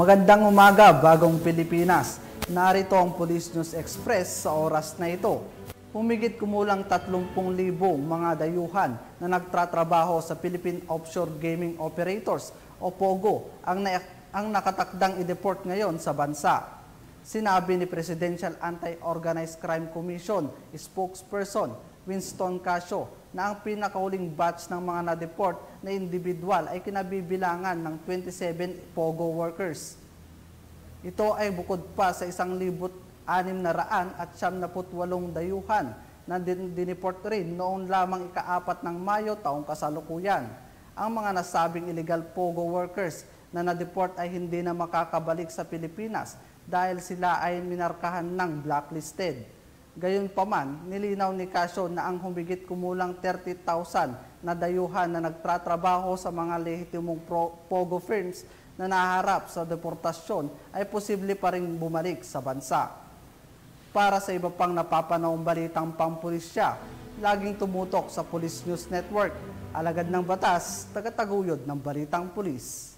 Magandang umaga, bagong Pilipinas. Narito ang Police News Express sa oras na ito. Humigit kumulang 30,000 mga dayuhan na nagtratrabaho sa Philippine Offshore Gaming Operators o POGO ang, na- ang nakatakdang i-deport ngayon sa bansa. Sinabi ni Presidential Anti-Organized Crime Commission spokesperson Winston Casio na ang pinakahuling batch ng mga na-deport na individual ay kinabibilangan ng 27 POGO workers. Ito ay bukod pa sa isang libot anim na raan at siyam na putwalong dayuhan na din diniport rin noong lamang ikaapat ng Mayo taong kasalukuyan. Ang mga nasabing illegal POGO workers na na-deport ay hindi na makakabalik sa Pilipinas dahil sila ay minarkahan ng blacklisted. Gayunpaman, nilinaw ni Casio na ang humigit kumulang 30,000 na dayuhan na nagtratrabaho sa mga lehitimong POGO firms na naharap sa deportasyon ay posible pa rin bumalik sa bansa. Para sa iba pang napapanahong balitang pampulisya, laging tumutok sa Police News Network, alagad ng batas, tagataguyod ng balitang pulis.